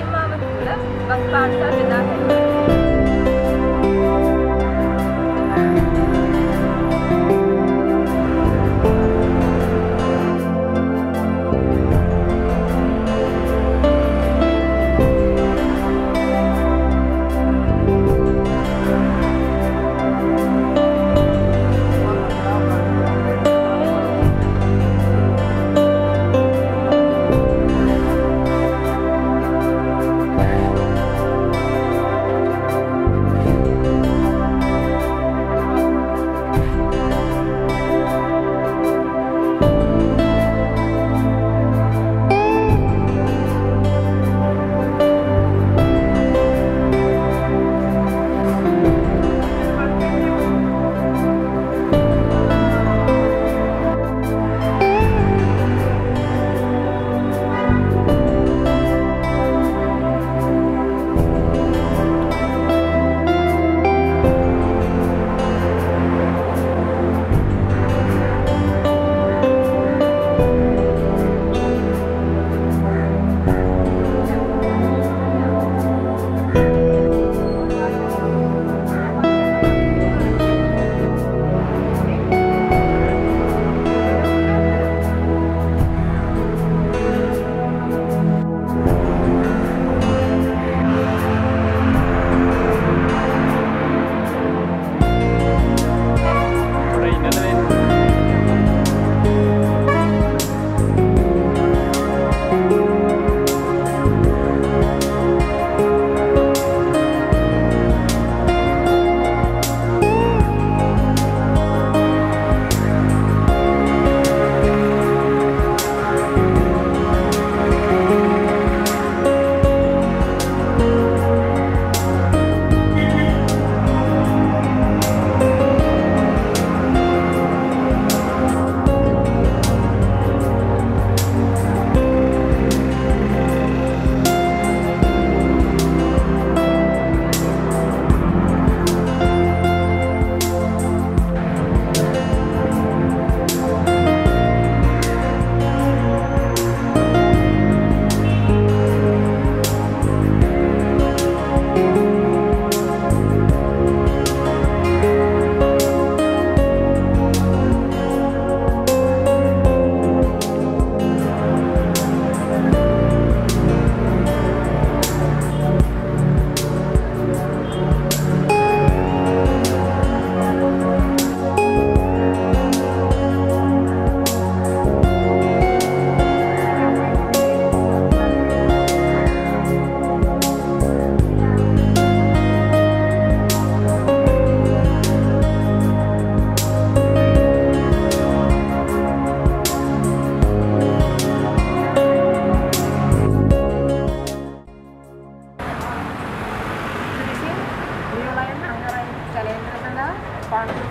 नीलिमा वसूला बस पाठशाला विदा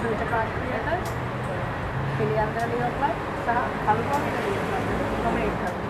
හැකියි. පාන්දර සූචකාත්‍රයට පිළියන්තර ලියවලා සහ කල්පනා ලියවලා තමයි ඒක.